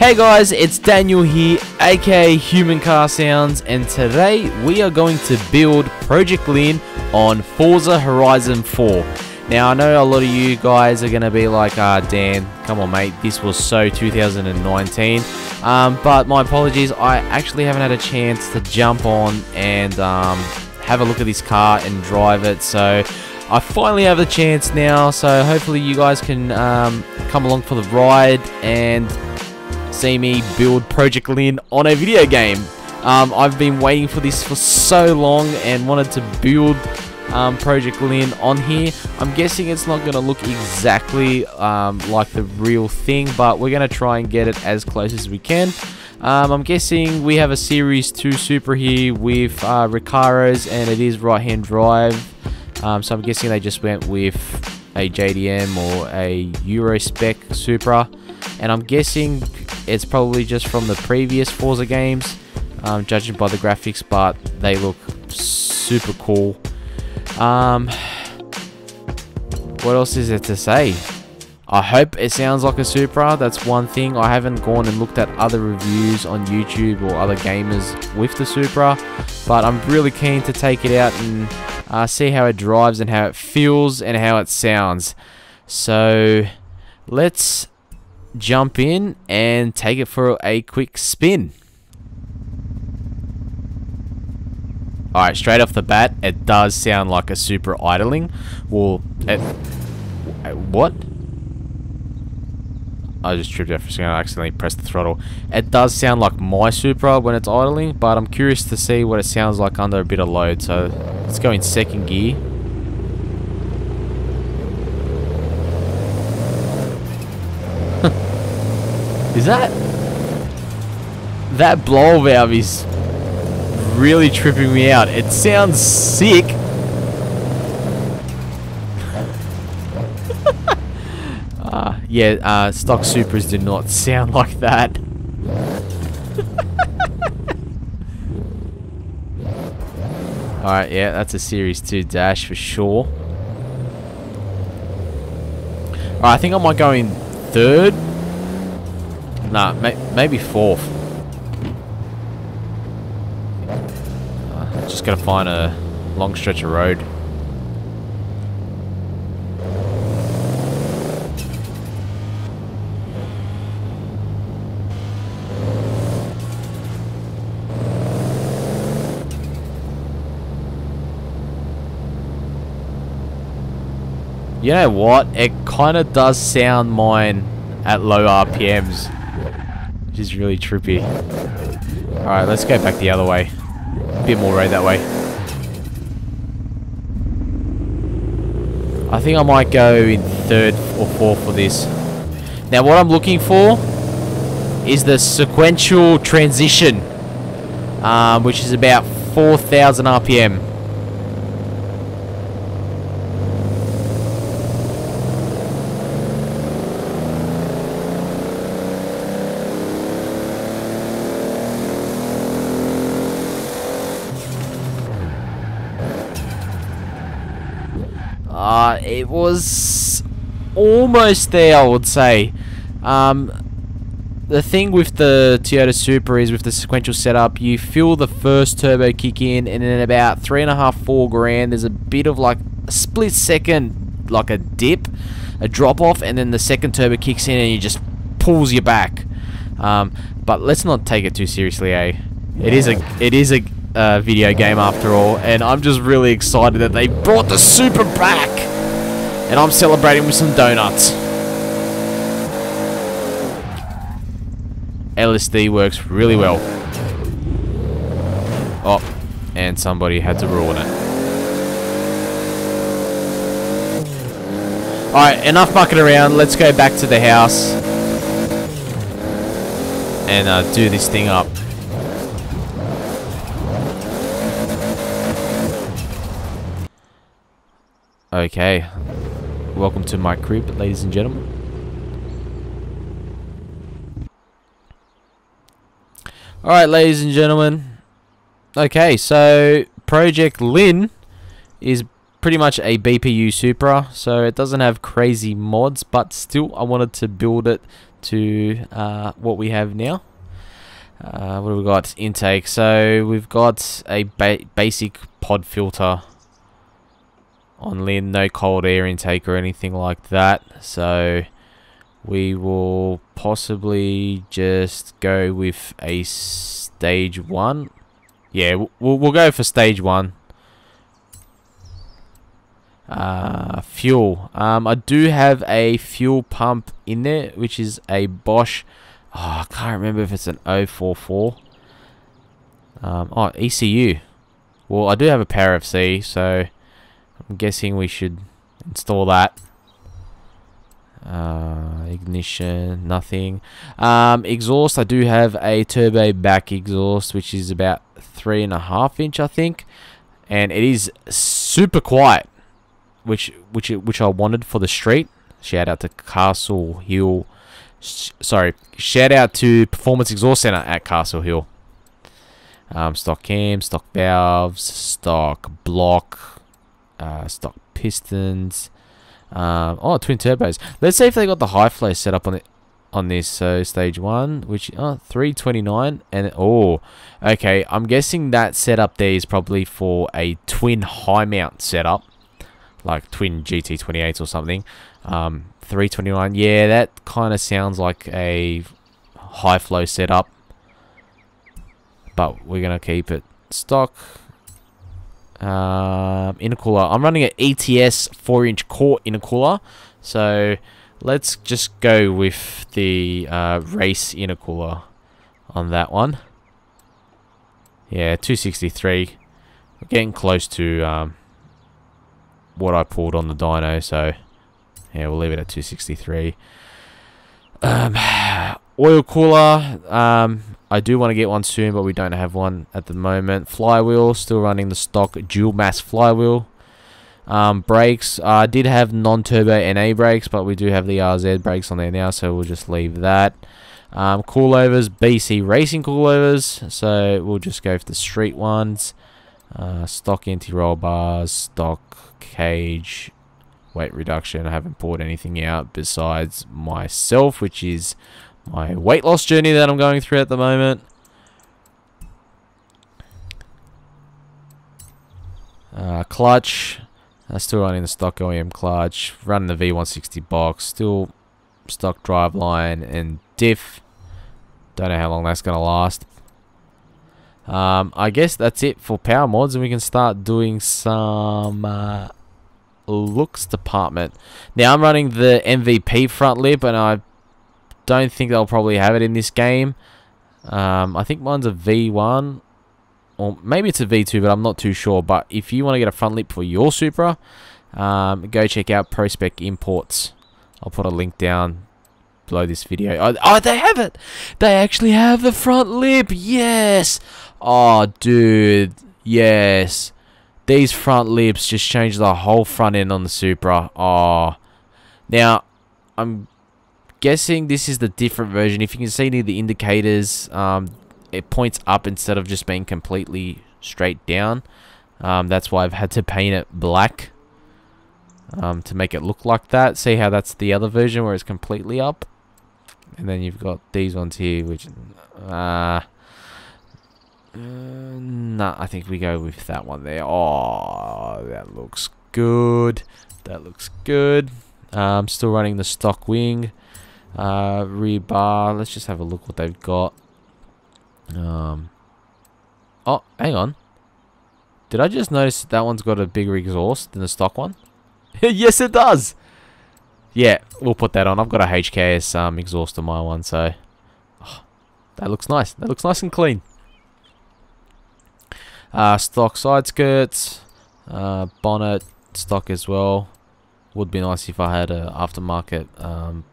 Hey guys, it's Daniel here, aka Human Car Sounds, and today we are going to build Project Lynn on Forza Horizon 4. Now, I know a lot of you guys are going to be like, ah, Dan, come on, mate, this was so 2019. Um, but my apologies, I actually haven't had a chance to jump on and um, have a look at this car and drive it, so I finally have the chance now, so hopefully you guys can um, come along for the ride and see me build Project Lynn on a video game. Um, I've been waiting for this for so long and wanted to build um, Project Lynn on here. I'm guessing it's not going to look exactly um, like the real thing, but we're going to try and get it as close as we can. Um, I'm guessing we have a Series 2 Supra here with uh, Recaros and it is right-hand drive. Um, so I'm guessing they just went with a JDM or a Euro spec Supra. And I'm guessing it's probably just from the previous Forza games, um, judging by the graphics, but they look super cool. Um, what else is there to say? I hope it sounds like a Supra. That's one thing. I haven't gone and looked at other reviews on YouTube or other gamers with the Supra, but I'm really keen to take it out and uh, see how it drives and how it feels and how it sounds. So let's jump in and take it for a quick spin. Alright, straight off the bat, it does sound like a Supra idling. Well, it... What? I just tripped out for a second. I accidentally pressed the throttle. It does sound like my Supra when it's idling, but I'm curious to see what it sounds like under a bit of load. So, let's go in second gear. Is that... That blow valve is really tripping me out. It sounds sick. uh, yeah, uh, stock Supras do not sound like that. Alright, yeah, that's a Series 2 dash for sure. Alright, I think I might go in third. Nah, may maybe fourth. Uh, just gotta find a long stretch of road. You know what? It kind of does sound mine at low RPMs. Is really trippy. Alright, let's go back the other way. A bit more road that way. I think I might go in third or fourth for this. Now what I'm looking for is the sequential transition. Um, which is about 4,000 RPM. Uh, it was almost there, I would say. Um, the thing with the Toyota Supra is with the sequential setup, you feel the first turbo kick in, and in about three and a half, four grand, there's a bit of like a split second, like a dip, a drop off, and then the second turbo kicks in, and he just pulls you back. Um, but let's not take it too seriously, eh? It is a, it is a uh, video game after all, and I'm just really excited that they brought the Supra back, and I'm celebrating with some donuts. LSD works really well. Oh, and somebody had to ruin it. Alright, enough mucking around. Let's go back to the house and uh, do this thing up. Okay. Welcome to my crib, ladies and gentlemen. Alright, ladies and gentlemen. Okay, so Project Lynn is pretty much a BPU Supra, so it doesn't have crazy mods, but still I wanted to build it to uh, what we have now. Uh, what have we got? Intake. So we've got a ba basic pod filter on Lynn, no cold air intake or anything like that. So we will possibly just go with a stage one. Yeah, we'll, we'll go for stage one. Uh, fuel. Um, I do have a fuel pump in there, which is a Bosch. Oh, I can't remember if it's an 044. Um, oh, ECU. Well, I do have a Power FC, so I'm guessing we should install that. Uh, ignition, nothing. Um, exhaust, I do have a turbo back exhaust, which is about three and a half inch, I think, and it is super quiet, which which which I wanted for the street. Shout out to Castle Hill. Sorry, shout out to Performance Exhaust Center at Castle Hill. Um, stock cam, stock valves, stock block, uh, stock pistons. Um, oh, twin turbos. Let's see if they got the high flow set up on it on this. So stage one, which oh, 329 and oh, okay. I'm guessing that setup there is probably for a twin high mount setup, like twin GT28s or something. Um, 329. Yeah, that kind of sounds like a high flow setup, but we're gonna keep it stock. Um, intercooler. I'm running an ETS 4-inch core intercooler. So let's just go with the uh, race intercooler on that one. Yeah, 263. We're getting close to um, what I pulled on the dyno. So yeah, we'll leave it at 263. Um, oil cooler. Um, I do want to get one soon, but we don't have one at the moment. Flywheel, still running the stock dual mass flywheel. Um, brakes, uh, I did have non-turbo NA brakes, but we do have the RZ brakes on there now, so we'll just leave that. Um, coilovers, BC Racing coilovers, so we'll just go for the street ones. Uh, stock anti-roll bars, stock cage, weight reduction. I haven't bought anything out besides myself, which is my weight loss journey that I'm going through at the moment. Uh, clutch. Uh, still running the stock OEM clutch. Running the V160 box. Still stock driveline and diff. Don't know how long that's going to last. Um, I guess that's it for power mods and we can start doing some uh, looks department. Now I'm running the MVP front lip and I don't think they'll probably have it in this game. Um, I think mine's a V1. Or maybe it's a V2, but I'm not too sure. But if you want to get a front lip for your Supra, um, go check out ProSpec Imports. I'll put a link down below this video. Oh, oh, they have it! They actually have the front lip! Yes! Oh, dude. Yes. These front lips just change the whole front end on the Supra. Oh. Now, I'm guessing this is the different version. If you can see any of the indicators, um, it points up instead of just being completely straight down. Um, that's why I've had to paint it black um, to make it look like that. See how that's the other version where it's completely up? And then you've got these ones here, which... Uh, uh, nah, I think we go with that one there. Oh, that looks good. That looks good. Um, I'm still running the stock wing. Uh, rear bar. Let's just have a look what they've got. Um. Oh, hang on. Did I just notice that one's got a bigger exhaust than the stock one? yes, it does. Yeah, we'll put that on. I've got a HKS um, exhaust on my one, so oh, that looks nice. That looks nice and clean. Uh, stock side skirts, uh, bonnet, stock as well. Would be nice if I had a aftermarket um,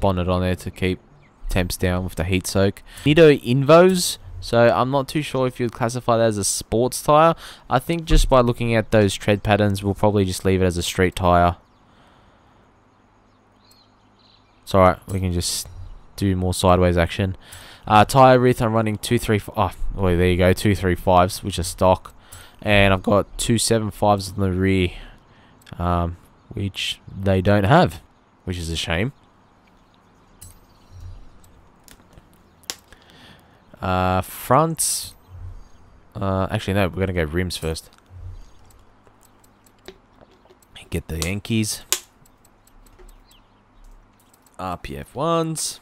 bonnet on there to keep temps down with the heat soak. Nitto Invos. So I'm not too sure if you'd classify that as a sports tire. I think just by looking at those tread patterns, we'll probably just leave it as a street tire. It's alright, we can just do more sideways action. Uh, tire width, I'm running 235. Oh, oh, there you go, 235s, which are stock. And I've got two 75s on the rear, um, which they don't have, which is a shame. Uh, front. Uh, actually, no, we're gonna go rims first. Get the Enkeis. RPF ones.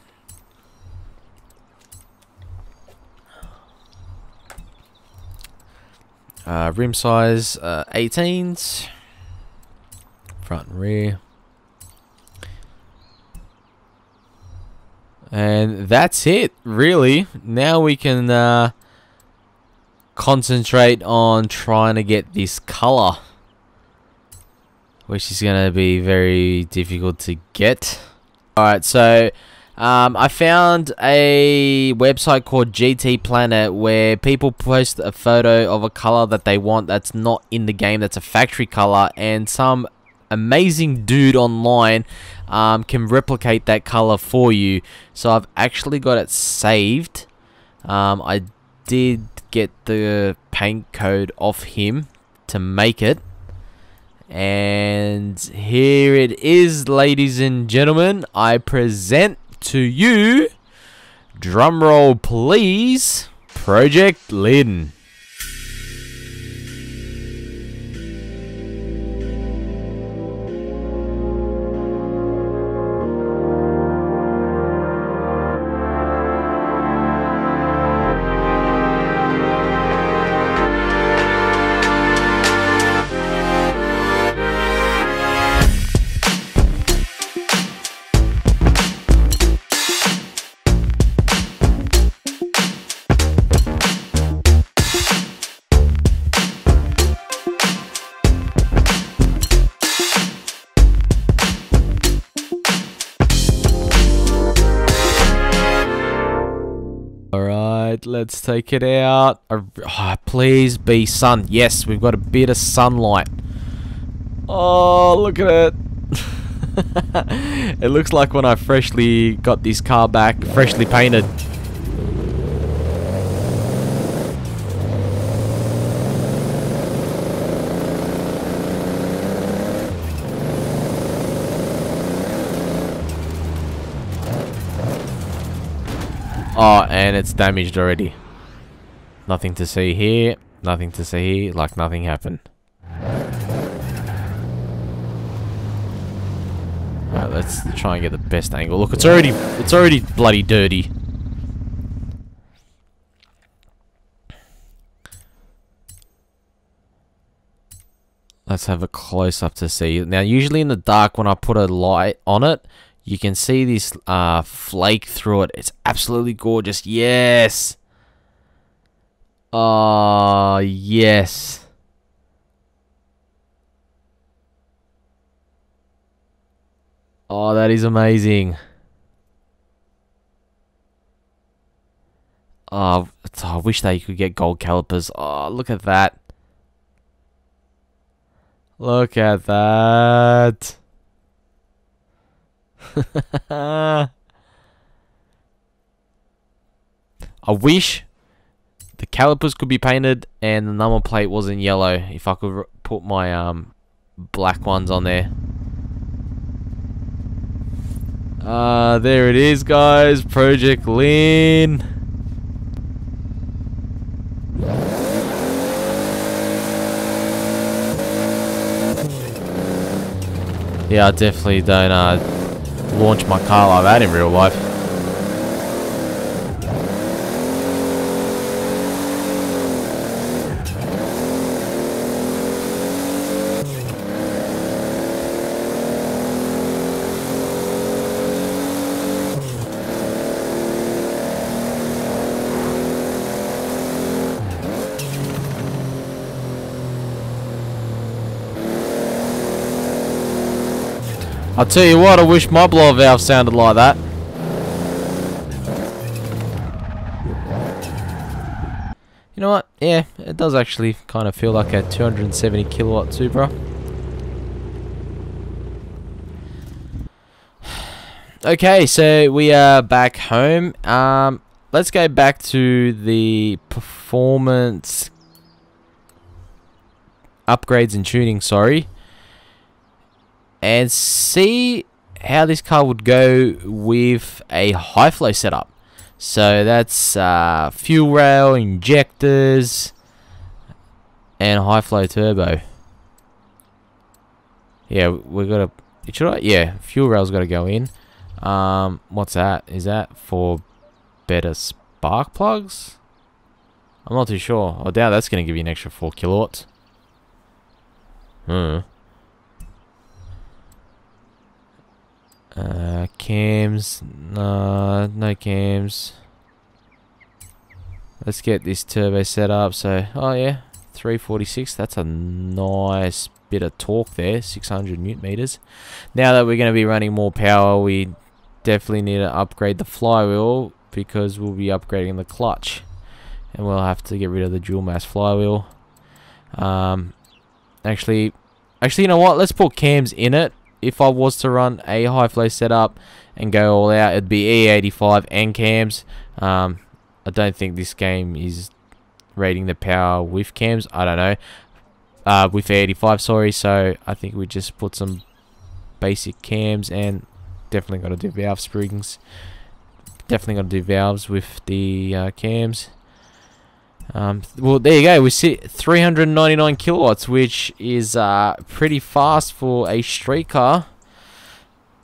Uh, rim size uh, 18s. Front and rear. And that's it, really. Now we can uh, concentrate on trying to get this color. Which is going to be very difficult to get. Alright, so um, I found a website called GT Planet where people post a photo of a color that they want that's not in the game, that's a factory color, and some amazing dude online um, can replicate that color for you. So I've actually got it saved. Um, I did get the paint code off him to make it. And here it is, ladies and gentlemen. I present to you, drumroll please, Project Lynn. Let's take it out. Oh, please be sun. Yes, we've got a bit of sunlight. Oh, look at it. it looks like when I freshly got this car back, freshly painted. Oh, and it's damaged already. Nothing to see here. Nothing to see here. Like nothing happened. Let's try and get the best angle. Look, it's already it's already bloody dirty. Let's have a close up to see. Now, usually in the dark, when I put a light on it, you can see this uh, flake through it. It's absolutely gorgeous. Yes. Oh, yes. Oh, that is amazing. Oh, I wish they could get gold calipers. Oh, look at that. Look at that. I wish the calipers could be painted and the number plate wasn't yellow. If I could put my um black ones on there. Uh, there it is, guys. Project Lynn. Yeah, I definitely don't uh, launch my car like that in real life. I'll tell you what, I wish my blower valve sounded like that. You know what? Yeah, it does actually kind of feel like a 270 kilowatt Supra. Okay, so we are back home. Um, let's go back to the performance upgrades and tuning, sorry and see how this car would go with a high flow setup. So that's uh, fuel rail, injectors, and high flow turbo. Yeah, we got to. Should I? Yeah, fuel rail's got to go in. Um, what's that? Is that for better spark plugs? I'm not too sure. I doubt that's going to give you an extra 4 kilowatts. Hmm. Uh, cams. No, no cams. Let's get this turbo set up. So, oh yeah, 346. That's a nice bit of torque there. 600 newton meters. Now that we're going to be running more power, we definitely need to upgrade the flywheel because we'll be upgrading the clutch and we'll have to get rid of the dual mass flywheel. Um, actually, actually, you know what? Let's put cams in it. If I was to run a high flow setup and go all out, it'd be E85 and cams. Um, I don't think this game is rating the power with cams. I don't know. Uh, with E85, sorry. So I think we just put some basic cams and definitely got to do valve springs. Definitely got to do valves with the uh, cams. Um, well, there you go. We see 399 kilowatts, which is uh, pretty fast for a street car.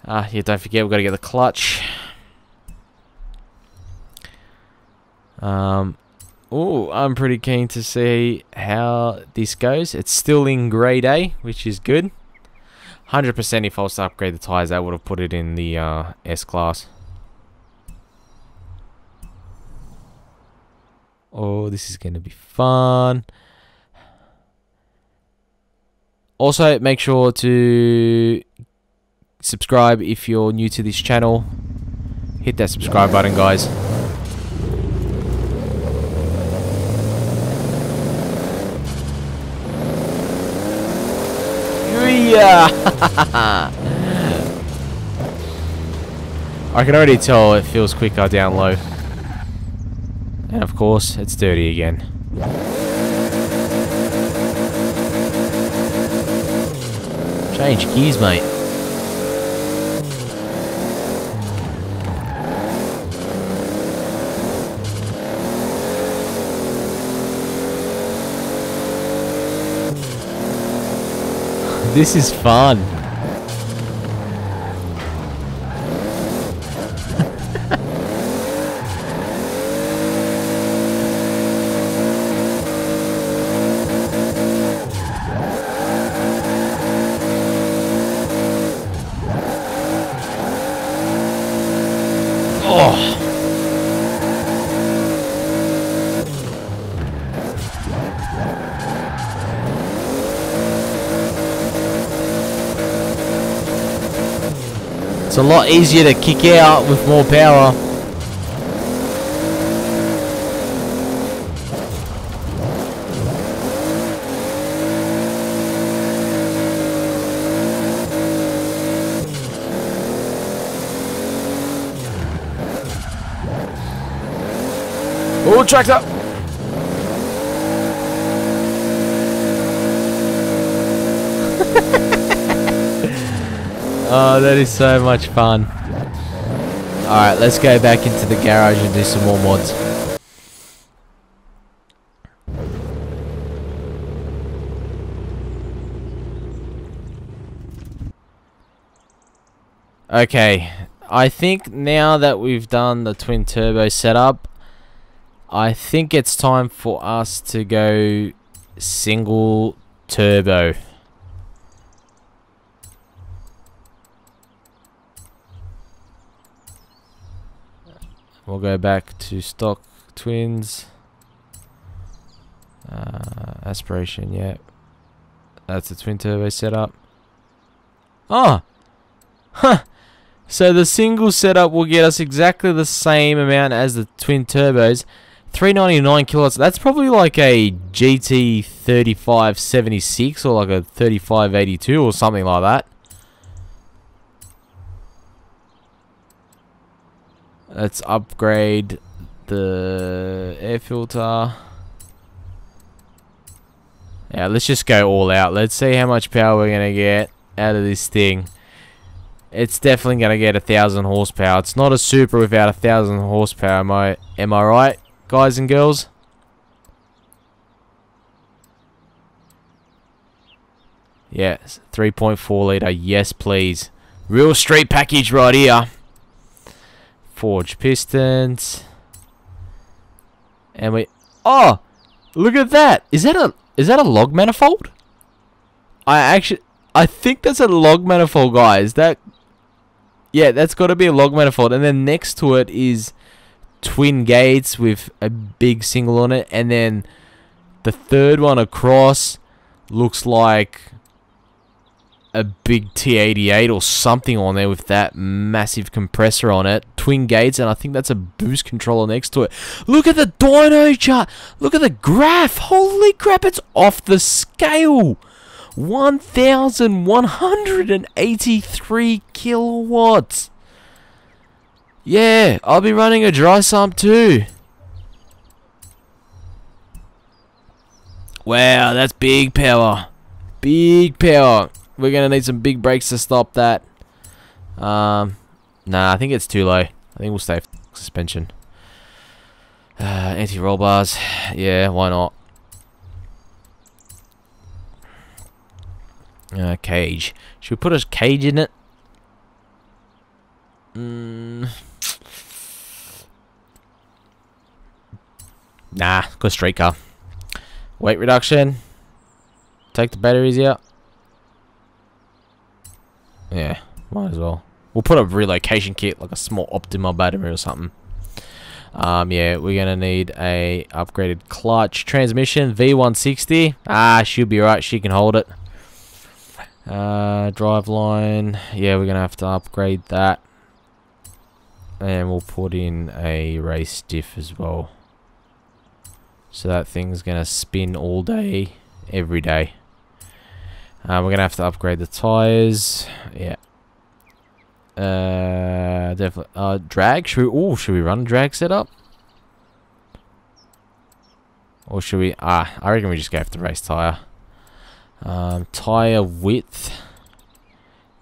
Uh, yeah, don't forget, we've got to get the clutch. Um, oh, I'm pretty keen to see how this goes. It's still in grade A, which is good. 100% if I was to upgrade the tyres, I would have put it in the uh, S-Class. Oh, this is going to be fun. Also, make sure to subscribe if you're new to this channel. Hit that subscribe button, guys. Yeah. I can already tell it feels quicker down low. And of course, it's dirty again. Change gears, mate. this is fun. A lot easier to kick out with more power. Oh, tractor! Oh, that is so much fun. Alright, let's go back into the garage and do some more mods. Okay, I think now that we've done the twin turbo setup, I think it's time for us to go single turbo. We'll go back to stock twins. Uh, aspiration, yeah. That's the twin turbo setup. Oh! Huh! So the single setup will get us exactly the same amount as the twin turbos. 399 kilowatts. That's probably like a GT 3576 or like a 3582 or something like that. Let's upgrade the air filter. Yeah, let's just go all out. Let's see how much power we're going to get out of this thing. it's definitely going to get a thousand horsepower. It's not a super without a thousand horsepower. Am I, am I right, guys and girls? Yes, 3.4 litre. Yes, please. Real street package right here. Forged pistons. And we... Oh! Look at that! Is that a... Is that a log manifold? I actually... I think that's a log manifold, guys. That... Yeah, that's got to be a log manifold. And then next to it is twin gates with a big single on it. And then the third one across looks like a big T88 or something on there with that massive compressor on it. Twin gates, and I think that's a boost controller next to it. Look at the dyno chart. Look at the graph. Holy crap, it's off the scale. 1,183 kilowatts. Yeah, I'll be running a dry sump too. Wow, that's big power. Big power. We're going to need some big brakes to stop that. Um, nah, I think it's too low. I think we'll stay suspension. Uh, Anti-roll bars. Yeah, why not? Uh, cage. Should we put a cage in it? Mm. Nah, go straight car. Weight reduction. Take the batteries out. Yeah, might as well. We'll put a relocation kit, like a small Optima battery or something. Um, yeah, we're gonna need a upgraded clutch transmission V160. Ah, she'll be right. She can hold it. Uh, drive line. Yeah, we're gonna have to upgrade that, and we'll put in a race diff as well. So that thing's gonna spin all day, every day. Uh, we're gonna have to upgrade the tires. Yeah. Uh, definitely. Uh, drag. Should we? Oh, should we run drag setup? Or should we? Ah, I reckon we just go the race tire. Um, tire width.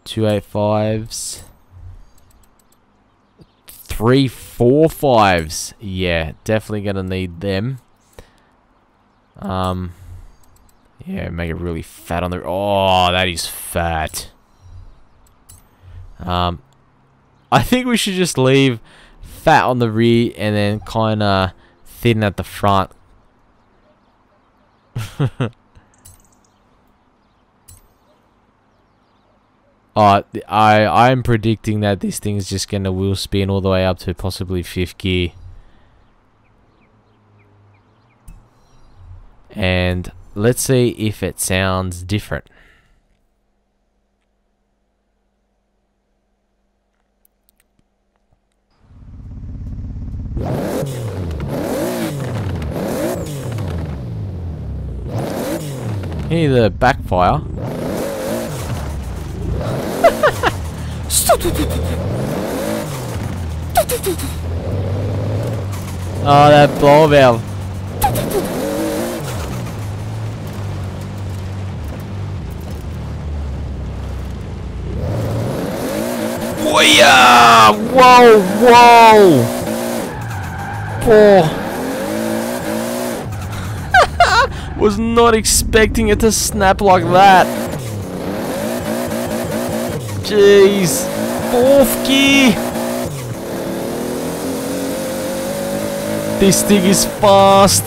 Two eight fives. Three four fives. Yeah, definitely gonna need them. Um. Yeah, make it really fat on the... Oh, that is fat. Um, I think we should just leave fat on the rear and then kind of thin at the front. Oh, I I'm predicting that this thing's just gonna wheel spin all the way up to possibly fifth gear. And Let's see if it sounds different. Hear the backfire. oh, that blow valve. Yeah! Whoa, whoa! Oh. Was not expecting it to snap like that. Jeez. Gear. This thing is fast.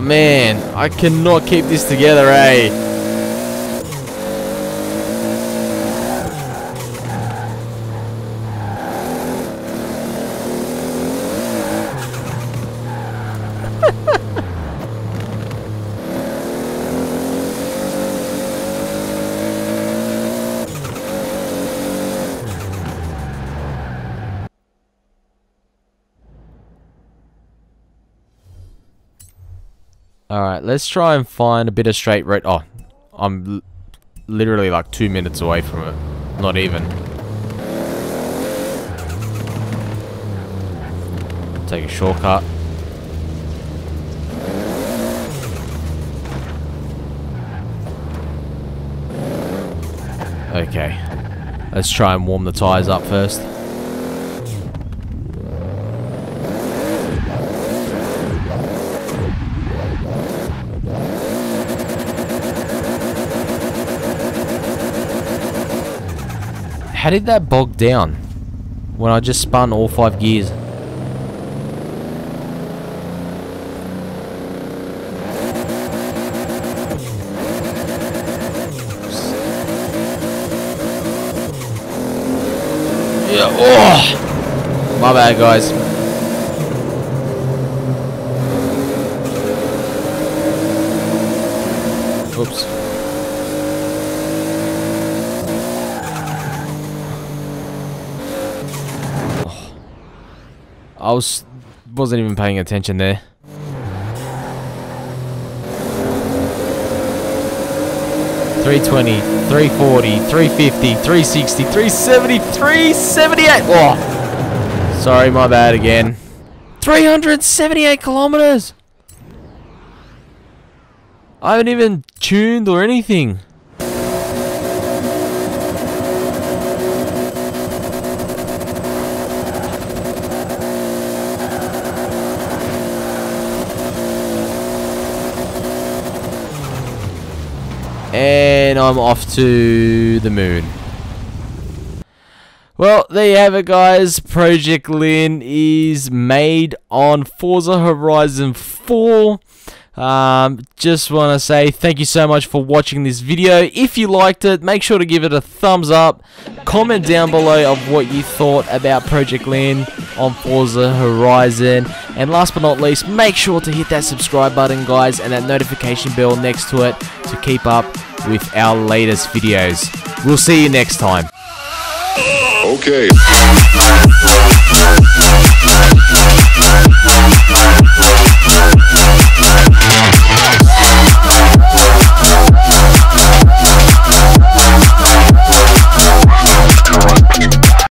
Oh man, I cannot keep this together, eh? let's try and find a bit of straight road. Oh, I'm literally like two minutes away from it. Not even. Take a shortcut. Okay. Let's try and warm the tyres up first. How did that bog down when I just spun all five gears? Yeah, oh! My bad, guys. I was wasn't even paying attention there. Three twenty, three forty, three fifty, three sixty, three seventy, three seventy-eight. Oh, sorry, my bad again. Three hundred seventy-eight kilometers. I haven't even tuned or anything. And I'm off to the moon. Well, there you have it, guys. Project Lynn is made on Forza Horizon 4. Um, just want to say thank you so much for watching this video. If you liked it, make sure to give it a thumbs up. Comment down below of what you thought about Project Lynn on Forza Horizon. And last but not least, make sure to hit that subscribe button, guys, and that notification bell next to it to keep up with our latest videos. We'll see you next time. Okay.